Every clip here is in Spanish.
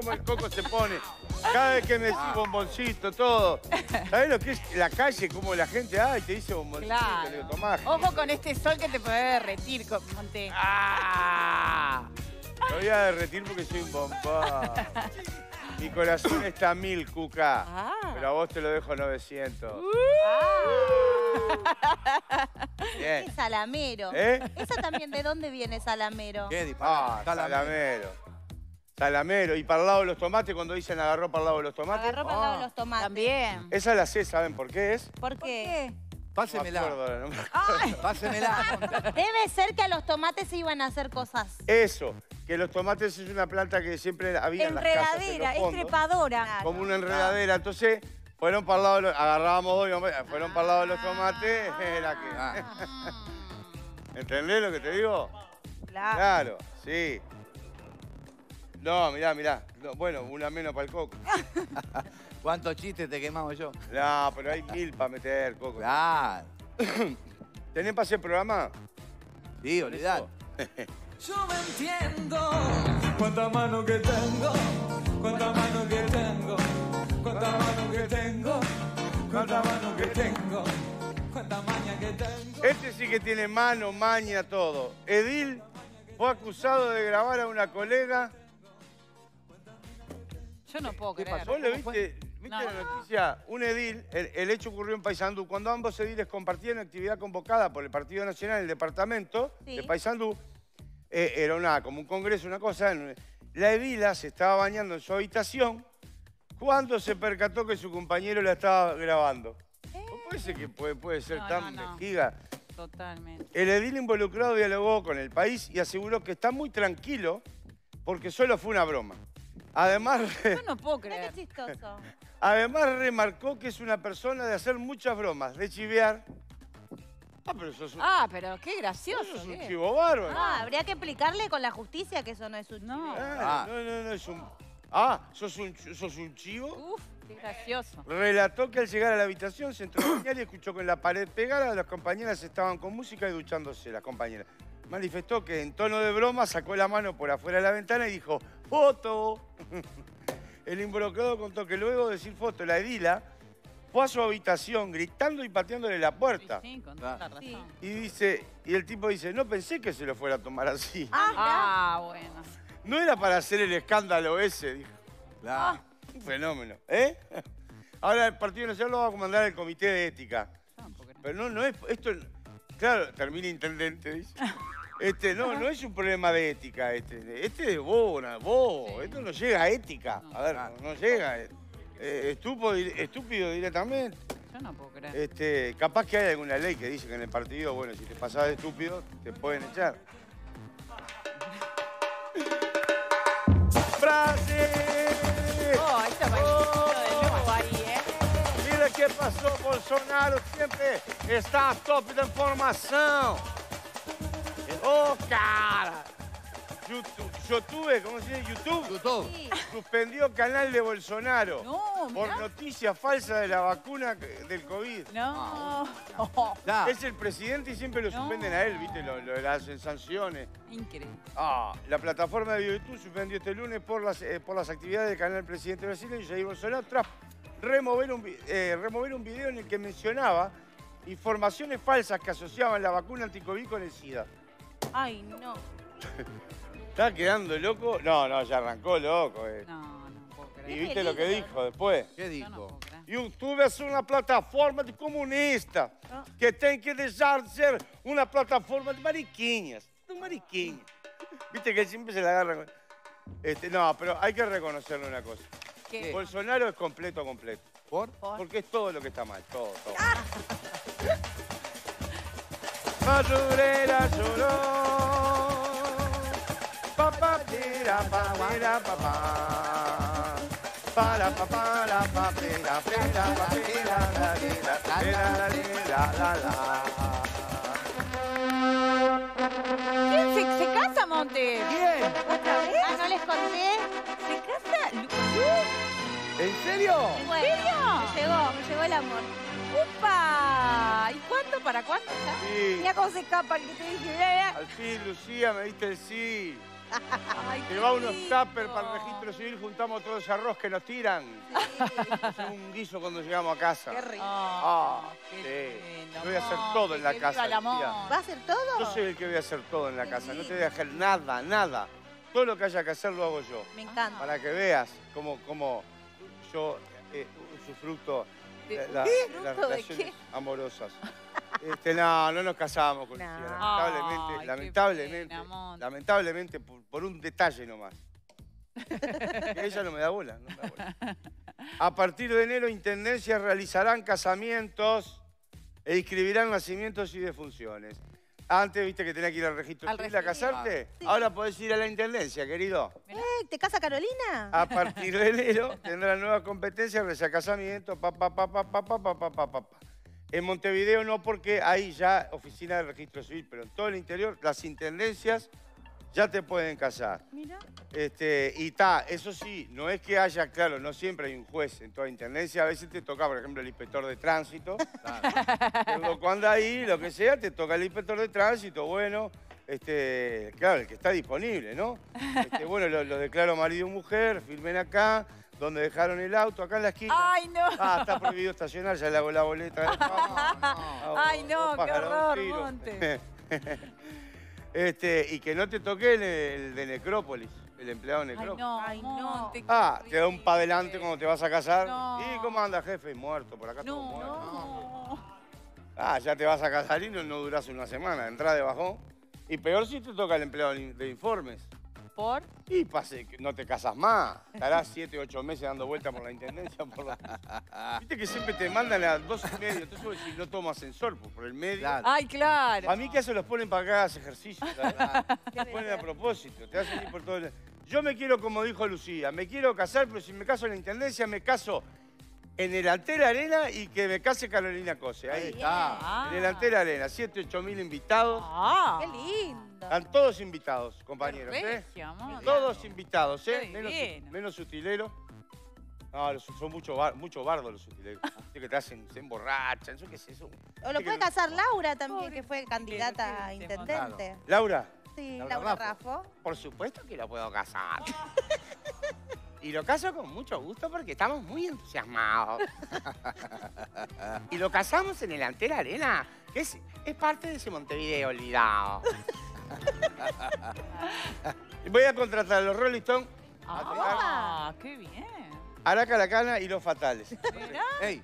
cómo el coco se pone? Cada vez que me decís bomboncito, todo. ¿Sabés lo que es la calle? Como la gente, ay, te dice bomboncito, le digo, tomá. Ojo con este sol que te puede derretir, Monte. ¡Ah! Me voy a derretir porque soy un bombón. Mi corazón está a mil, Cuca. Ah. Pero a vos te lo dejo 900. Bien. ¿Qué salamero? ¿Eh? ¿Eso también de dónde viene salamero? Qué disparate. Ah, salamero. Salamero. Y para el lado de los tomates, cuando dicen agarró para el lado de los tomates. Agarró para el lado de los tomates. También. Esa la sé, ¿saben por qué es? ¿Por qué? No me Pásemela. acuerdo no me acuerdo. Pásemela. Debe ser que a los tomates se iban a hacer cosas. Eso, que los tomates es una planta que siempre había en las casas, en Enredadera, los es fondos, trepadora. como una enredadera. Entonces, fueron para el lado de los... Agarrábamos dos y fueron para el lado de los tomates, era que... Ah. ¿Entendés lo que te digo? Claro. Claro, sí. No, mirá, mirá. No, bueno, una menos para el coco. ¿Cuántos chistes te quemamos yo? No, pero hay mil para meter, coco. Claro. ¿Tenés para hacer programa? Sí, olvidad. Yo me entiendo. Cuánta mano que tengo, cuánta mano que tengo, cuánta mano que tengo, cuánta mano que tengo, cuánta maña que tengo. Este sí que tiene mano, maña, todo. Edil fue acusado de grabar a una colega. Yo no puedo creer. ¿Vos viste? ¿Viste No. la noticia? Un edil, el, el hecho ocurrió en Paysandú, cuando ambos ediles compartían actividad convocada por el Partido Nacional en el departamento Sí. de Paysandú. eh, era una, como un congreso, una cosa. La edila se estaba bañando en su habitación cuando se percató que su compañero la estaba grabando. ¿No puede ser que puede, puede ser No, tan no, no. vejiga? Totalmente. El edil involucrado dialogó con el país y aseguró que está muy tranquilo porque solo fue una broma. Además, Yo no puedo creer. qué chistoso. además remarcó que es una persona de hacer muchas bromas, de chivear. Ah, pero sos un, Ah, pero qué gracioso. sos un ¿qué? chivo bárbaro. Ah, habría que explicarle con la justicia que eso no es un No. Ah. No, no, no, es un... Ah, ¿sos un, sos un chivo? Uf, qué gracioso. Relató que al llegar a la habitación se entró a y escuchó que en la pared pegada las compañeras estaban con música y duchándose, las compañeras. Manifestó que en tono de broma sacó la mano por afuera de la ventana y dijo, ¡foto! El involucrado contó que luego de decir foto, la edila fue a su habitación gritando y pateándole la puerta. Sí, con toda la razón. Sí. Y dice, y el tipo dice, no pensé que se lo fuera a tomar así. Ah, bueno. No era para hacer el escándalo ese, dijo. Claro. Un fenómeno, ¿eh? Ahora el Partido Nacional lo va a comandar el Comité de Ética. Pero no, no es. Esto. Claro, termina intendente, dice. Este, no, no es un problema de ética este. Este es de vos, na- vos. Sí. Esto no llega a ética. No. A ver, no, no llega. eh, eh, estupo- estúpido directamente. Yo no puedo creer. Este, capaz que hay alguna ley que dice que en el partido, bueno, si te pasás de estúpido, te pueden echar. ¡Frase! Oh, esta de ahí, ¿eh? Mira qué pasó, Bolsonaro siempre está a top de informação. Oh, cara! YouTube, YouTube, ¿cómo se dice? YouTube YouTube. Sí. suspendió canal de Bolsonaro No, por mirá. noticias falsas de la vacuna del COVID. No. Ya. Es el presidente y siempre lo No. suspenden a él, ¿viste? Lo, lo- hacen sanciones. Increíble. Ah, la plataforma de YouTube suspendió este lunes por las, eh, por las actividades del canal presidente brasileño Jair Bolsonaro tras remover un, eh, remover un video en el que mencionaba informaciones falsas que asociaban la vacuna anticovid con el SIDA. Ay, no. ¿Está quedando loco? No, no, ya arrancó loco. eh. No, no puedo ¿Y creer. viste lo que dijo después? ¿Qué Yo no dijo? puedo creer. YouTube es una plataforma de comunista que tiene que dejar de ser una plataforma de mariquiñas. De mariquiñas. Viste que siempre se la agarran. con- Este, no, pero hay que reconocerle una cosa. ¿Qué? Bolsonaro es completo, completo. ¿Por? Porque es todo lo que está mal, todo, todo. Madurera lloró. Pa. Para, pa, para, pa, pera, pera, pa, pera, la, lira, pera, la, lira, la, la. ¿Quién se, se casa, Monte? ¿Quién? ¿Otra vez? Ah, ¿no les conté? ¿Se casa? ¿En serio? Bueno, serio? me llegó, me llegó el amor. ¡Upa! ¿Y cuándo? ¿Para? Sí, Mira cómo se escapa el que te dije. Mira, mira. al fin, Lucía, me diste el sí. Ay, Que qué va unos tuppers para el registro civil, juntamos todo ese arroz que nos tiran. Hacemos un guiso cuando llegamos a casa. Qué rico. Ah, Ah, qué sí. lindo, Yo voy a hacer todo en la casa, el amor. Lucía. ¿Va a hacer todo? Yo soy el que voy a hacer todo en la Qué casa, no te voy a dejar nada, nada. Todo lo que haya que hacer lo hago yo. Me encanta. Para que veas cómo, cómo yo eh, usufructo ¿De la- qué? las ¿Fruto de relaciones qué? amorosas. Este, no, no nos casamos con. Lucía, lamentablemente, Ay, lamentablemente, pena, lamentablemente por, por un detalle nomás. Ella no me da bola, no me da bola. A partir de enero, intendencias realizarán casamientos e inscribirán nacimientos y defunciones. Antes, viste que tenía que ir al registro Al civil a registro. casarte. Sí. Ahora podés ir a la intendencia, querido. Eh, ¿Te casa Carolina? A partir de enero tendrán nuevas competencias, casamiento, pa, pa, pa, pa, pa, pa, pa, pa, pa, pa, pa. En Montevideo no, porque hay ya oficina de registro civil, pero en todo el interior las intendencias ya te pueden casar. Mira. Este, y está, eso sí, no es que haya, claro, no siempre hay un juez en toda intendencia, a veces te toca, por ejemplo, el inspector de tránsito, pero cuando ahí, lo que sea, te toca el inspector de tránsito, bueno, este, claro, el que está disponible, ¿no? Este, bueno, lo, lo declaro marido y mujer, firmen acá, donde dejaron el auto, acá en la esquina. Ay, no. Ah, está prohibido estacionar, ya le hago la boleta. Ay, no, Dos qué pájaros de un horror. Monte. este, y que no te toque el, el de Necrópolis, el empleado de Ay, Necrópolis. no, Ay, no. Monte, qué Ah, te da un pa' adelante cuando te vas a casar. No. ¿Y cómo anda, jefe? Muerto, por acá todo muerto. No. Ah, ya te vas a casar y no, no durás una semana. Entrás de bajón. Y peor si te toca el empleado de informes. ¿Por? Y pase, que no te casas más. Estarás siete, ocho meses dando vueltas por la intendencia. Por la- Viste que siempre te mandan a las dos y media. Entonces vos decís, no tomo ascensor por, por el medio. Claro. Ay, claro. A mí que se los ponen para que hagas ejercicio. Te ponen a propósito. Te hacen ir por todo el... Yo me quiero, como dijo Lucía, me quiero casar, pero si me caso en la intendencia, me caso en el Antera Arena y que me case Carolina Cose. Ahí está. En el Antera Arena, 7, 8 mil invitados. Ah. Qué lindo. Están todos invitados, compañeros. ¿eh? Todos invitados, ¿eh? Menos, menos. No, los- son mucho, bar- mucho bardos los utileros. Viste que te hacen, se emborrachan, yo qué sé. Son... O lo puede casar Laura también, Pobre que fue candidata a intendente. Laura, Sí, Laura Laura Raffo. Raffo. por supuesto que lo puedo casar. Y lo caso con mucho gusto porque estamos muy entusiasmados. Y lo casamos en el Antera Arena, que es, es parte de ese Montevideo olvidado. Voy a contratar a los Rolling Stones, a tocar Ah, qué bien. Araca la Cana y Los Fatales. Mirá. Ey.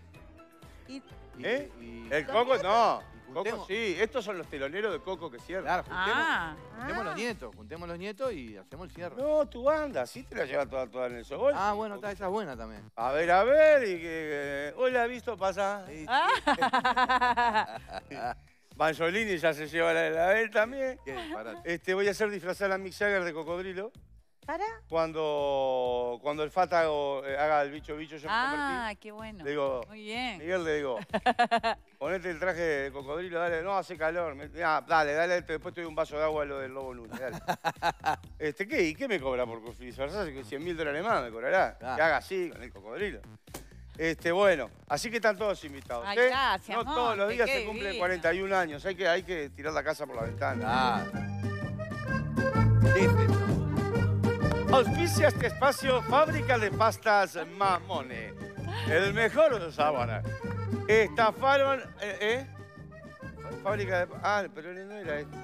Y- ¿Eh? y- El Coco no. Coco juntemos- sí. Estos son los teloneros de Coco que cierran. Claro, juntemos, Ah. juntemos Ah. los nietos, juntemos los nietos y hacemos el cierre. No, tu banda, sí te la lleva toda, toda en el sobol. Ah, bueno, está, esa es buena también. A ver, a ver, y que... Hoy la he visto pasar. Sí, Ah. Banzolini ya se lleva la de la él también. Este, voy a hacer disfrazar a Mick Jagger de cocodrilo. ¿Para? Cuando, cuando el Fata hago- eh, haga el bicho bicho, yo me Ah, qué bueno. Le digo, Muy bien. Miguel le digo, ponete el traje de cocodrilo, dale, no, hace calor. Me- ah, dale, dale, te- después te doy un vaso de agua a lo del Lobo Núñez, dale. este, ¿qué? ¿Y qué me cobra por disfrazarse? Que 100 mil dólares más me cobrará. Claro. Que haga así, con el cocodrilo. Este, bueno, así que están todos invitados. Ay, ¿eh? gracias, No todos los días se cumplen divino. 41 años, hay que, hay que tirar la casa por la ventana. Sí. Auspicia este espacio Fábrica de Pastas Mamone. El mejor sábana. Estafaron. ¿Eh? eh? Fábrica de. Ah, pero no era este.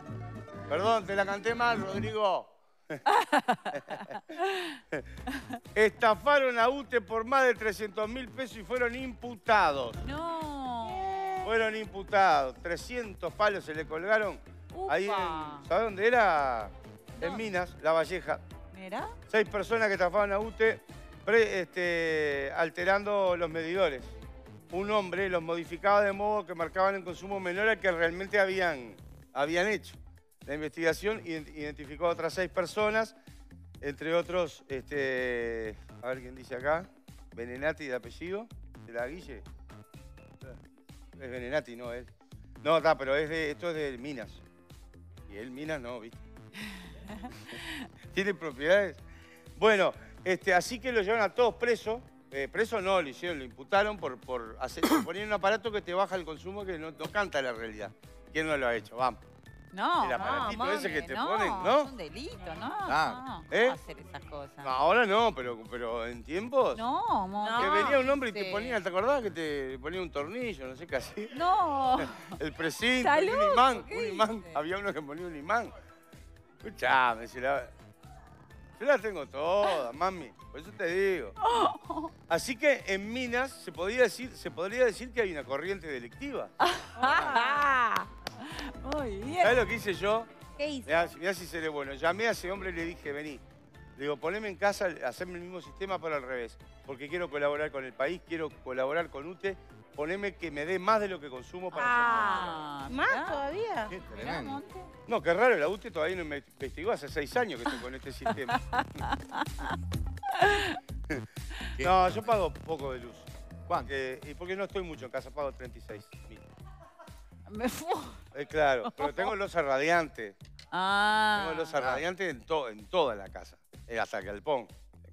Perdón, te la canté mal, Rodrigo. Estafaron a UTE por más de 300 mil pesos y fueron imputados. No. Fueron imputados. 300 palos se le colgaron. Ahí Upa. en. ¿Sabes dónde era? En. Minas, La Valleja. Mirá. Seis personas que estafaban a UTE pre- este, alterando los medidores. Un hombre los modificaba de modo que marcaban el consumo menor al que realmente habían, habían hecho. La investigación ident- identificó a otras seis personas, entre otros, este, a ver quién dice acá, Venenati de apellido, de la Guille. Es Venenati, no él. No, está, pero es de, esto es de Minas. Y él Minas no, ¿viste? tiene propiedades. Bueno, este, así que lo llevan a todos presos. Eh, preso no, lo hicieron, lo imputaron por, por hacer, poner un aparato que te baja el consumo que no, no canta la realidad. ¿Quién no lo ha hecho? Vamos. No, El no, aparatito ese que mami, te no, ponen, ¿no? Es un delito, ¿no? Claro. No, ¿Eh? ¿cómo hacer esas cosas? No, ahora no, pero, pero en tiempos. No, Monte. Que venía un hombre y te ponía, ¿te acordás que te ponía un tornillo, no sé qué así? No. El precinto, un imán, ¿qué un imán. dice? Había uno que ponía un imán. Escuchame, si la... Yo la tengo toda, mami. Por eso te digo. Así que en Minas se podría decir, se podría decir que hay una corriente delictiva. Muy bien. ¿Sabes lo que hice yo? ¿Qué hizo? Mirá, mirá si seré bueno. Llamé a ese hombre y le dije, vení. Le digo, poneme en casa, hacerme el mismo sistema, pero al revés. Porque quiero colaborar con el país, quiero colaborar con UTE. Poneme que me dé más de lo que consumo para Ah, ¿Más todavía? Qué Mirá, tremendo. No, qué raro, la UTE todavía no me investigó. Hace seis años que estoy con este sistema. no, yo pago poco de luz. ¿Cuánto? Porque- y porque no estoy mucho en casa, pago 36 mil. Me fu. Eh, claro, pero tengo losa radiante. Ah. Tengo losa radiante en, to- en toda la casa. eh, hasta el galpón.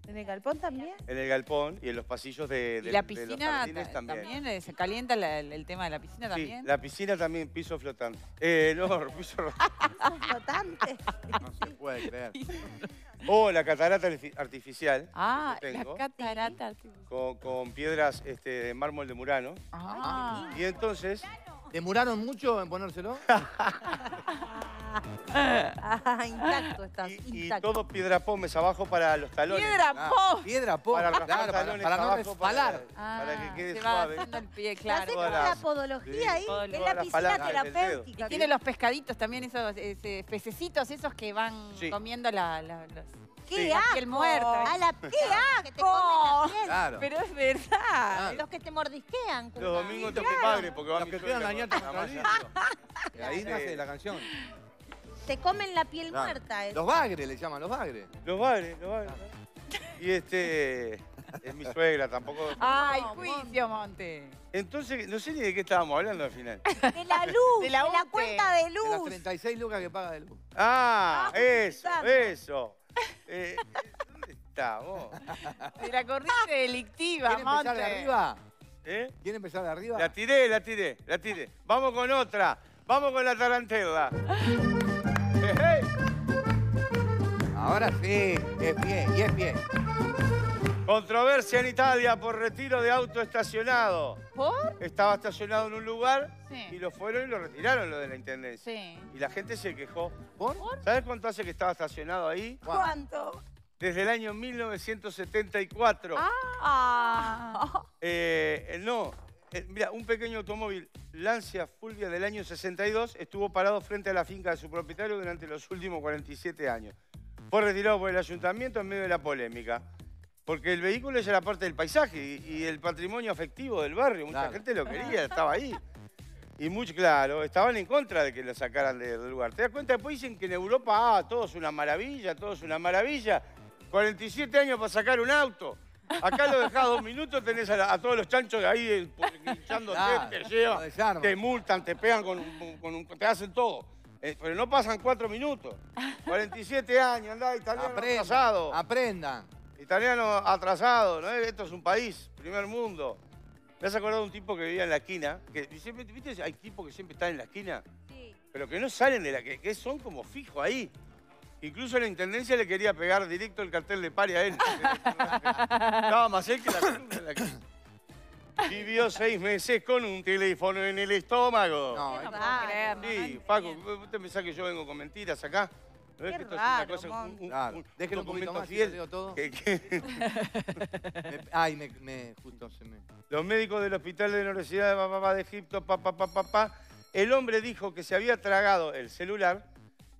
¿En el galpón también? En el galpón y en los pasillos de, ¿Y de- la de los piscina jardines ta- también. también? ¿Se calienta la- el, el tema de la piscina Sí, también? la piscina también, piso flotante. Eh, no, piso ro- flotante. No se puede creer. O la catarata artifi- artificial Ah, que la tengo. catarata. con, con piedras este, de mármol de Murano. Ah. Y entonces, ¿Demoraron mucho en ponérselo? Ah, intacto estás, y, y intacto. todo piedra pómez abajo para los talones. Piedra Ah, po. piedra, po. Para raspar Claro, para, talones para no abajo, resbalar. Ah, para que quede se va suave. haciendo el pie, ¿Te claro. Todas como la podología ahí? todas Es las la piscina del dedo. terapéutica. Y tiene los pescaditos también, esos ese, pececitos esos que van Sí. comiendo la, la- los... ¡Qué Sí. La asco! piel muerta. A la ¡Qué asco! Que te comen la piel. Claro. Pero es verdad. Claro. Los que te mordisquean. Los Cuca. domingos que padre porque va Los que la con malla. Y ahí nace la canción. Te comen la piel Claro. muerta. eh. Los bagres le llaman, los bagres. Los bagres, los bagres. Y este, es mi suegra, tampoco... Ay, No, juicio, Monte. Entonces, no sé ni de qué estábamos hablando al final. De la luz, De de la la, UTE. cuenta de De las luz. 36 lucas que paga de luz. Ah, Ah, eso, pensando. eso. Eh, ¿Dónde estamos? De la corriente delictiva, ¿Quieren Monte. empezar de arriba? ¿Eh? ¿Quieren empezar de arriba? La tiré, la tiré, la tiré. Vamos con otra. Vamos con la tarantela. Eh, eh. Ahora sí, es pie, y es pie. Controversia en Italia por retiro de auto estacionado. ¿Por? Estaba estacionado en un lugar Sí. y lo fueron y lo retiraron lo de la intendencia. Sí. Y la gente se quejó. ¿Por? ¿Sabes cuánto hace que estaba estacionado ahí? ¿Cuánto? Desde el año 1974. Ah. Eh, no, eh, mira, un pequeño automóvil Lancia Fulvia del año 62 estuvo parado frente a la finca de su propietario durante los últimos 47 años. Fue retirado por el ayuntamiento en medio de la polémica. Porque el vehículo ya era parte del paisaje y, el patrimonio afectivo del barrio. Mucha Claro. gente lo quería, estaba ahí. Y mucho, claro, estaban en contra de que lo sacaran de- del lugar. ¿Te das cuenta? Después dicen que en Europa, ah, todo es una maravilla, todo es una maravilla. 47 años para sacar un auto. Acá lo dejás dos minutos, tenés a, la- a todos los chanchos de ahí eh, hinchándote, Claro, te llevan, te multan, te pegan con un, con un- te hacen todo. Eh, pero no pasan cuatro minutos. 47 años, andá, italiano atrasado. Aprendan. Italiano atrasado, ¿no? Esto es un país, primer mundo. ¿Me has acordado de un tipo que vivía en la esquina? Que siempre, ¿Viste? Hay tipos que siempre están en la esquina, Sí. pero que no salen de la que, que son como fijos ahí. Incluso la intendencia le quería pegar directo el cartel de pari a él. Estaba más él que la en la esquina. Vivió seis meses con un teléfono en el estómago. No, No es- puedo creer, no, Sí, Paco. ¿usted pensás que yo vengo con mentiras acá? ¿No ves Qué que esto es una raro, cosa, un, un- Claro. un un poquito documento más y fiel? leo todo. que- que- me- ay, me, me- justo se me... Los médicos del hospital de la Universidad de Papá de Egipto, papá, papá, papá, el hombre dijo que se había tragado el celular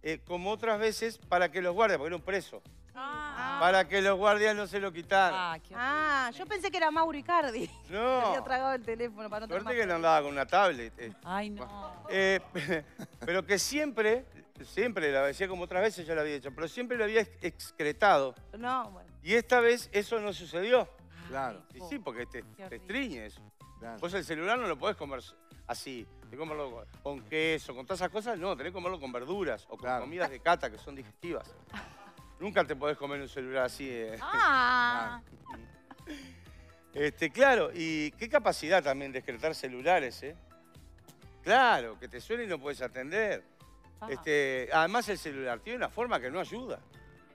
eh, como otras veces para que los guardias, porque era un preso, Ah. para que los guardias no se lo quitaran. Ah, qué Ah, yo pensé que era Mauro Icardi. Se no, había tragado el teléfono para no tener suerte más que no andaba con una tablet. eh. Ay, no. Eh, pero que siempre, siempre, la decía como otras veces ya lo había hecho, pero siempre lo había ex- excretado. No, bueno. Y esta vez eso no sucedió. Claro. Y sí, porque te, te estriñe eso. claro. Vos el celular no lo podés comer así. Que comerlo con- con queso, con todas esas cosas. No, tenés que comerlo con verduras o con Claro. comidas de cata que son digestivas. Nunca te podés comer un celular así. eh. Ah. Este, claro, y qué capacidad también de excretar celulares, ¿eh? Claro, que te suena y no puedes atender. Ah. Este, además, el celular tiene una forma que no ayuda.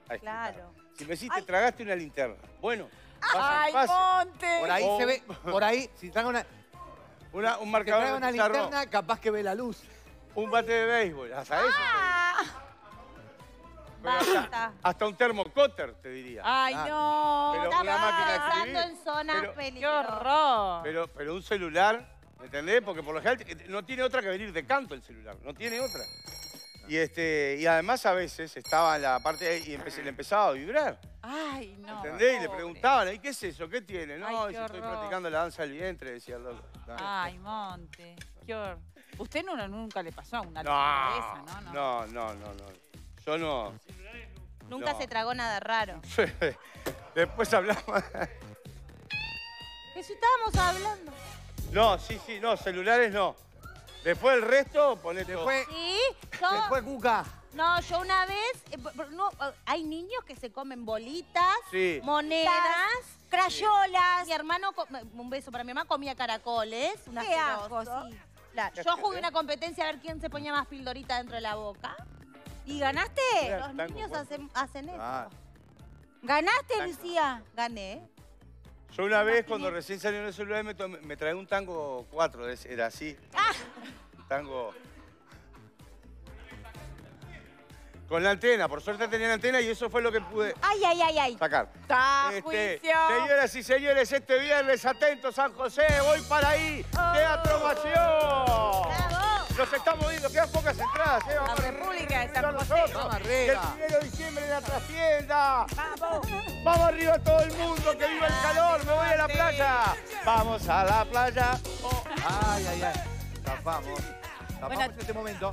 a. Claro. Si me decís, te tragaste una linterna. Bueno, pasa, ¡Ay, pase. Monte! Por ahí O- se ve, por ahí, si trae una, Una- un marcador trae de una linterna, capaz que ve la luz. un bate de béisbol, hasta eso. te digo. Ah, Pero hasta, basta. hasta un termocóter, te diría. ¡Ay, Ah. no! Pero Estamos una máquina de pensando en zonas Pero- ¡Qué peligrosas. horror! Pero, pero un celular, ¿me entendés? Porque por lo general eh, no tiene otra que venir de canto el celular, no tiene otra. Y, este, y además a veces estaba en la parte y empe- le empezaba a vibrar, ¡Ay, no! ¿entendés? Y le pobre. preguntaban, ¿y qué es eso? ¿Qué tiene? No, Ay, qué estoy horror. practicando la danza del vientre, decía el loco. ¡Ay, Monte! ¡Qué horror! Usted no, nunca le pasó a una No, cabeza, ¿no? No. no, no, no, no. Yo no. Nunca No. se tragó nada raro. Después hablamos. Eso estábamos hablando. No, sí, sí, no, celulares no. Después el resto, ponete. Después, Sí, yo... después Cuca. No, yo una vez... eh, no, eh, hay niños que se comen bolitas, Sí. monedas, crayolas. Mi hermano, co- un beso para mi mamá, comía caracoles. Un Qué asco, sí. Claro, yo jugué una competencia a ver quién se ponía más pildorita dentro de la boca. ¿Y ganaste? Mira, Los están niños con- hacen, hacen eso. Ah, ¿Ganaste, Lucía? Gané. Yo una vez, cuando recién salió en el celular, me, tomé- me traí un tango 4, era así. Un tango. Con la antena, por suerte tenía la antena y eso fue lo que pude Ay, ay, ay, ay. sacar. ¡Está Este, juicio! señoras y señores, este viernes, atentos San José, voy para ahí, Teatro Ovación. Nos estamos viendo, quedan pocas entradas, ¿eh? Vamos La República de San José. Vamos arriba. El 1 de diciembre en la trastienda. ¡Vamos! ¡Vamos arriba todo el mundo! ¡Que viva el calor! ¡Me voy a la playa! ¡Vamos a la playa! Oh. ay, ay, ay. Zafamos. Zafamos Bueno, este momento.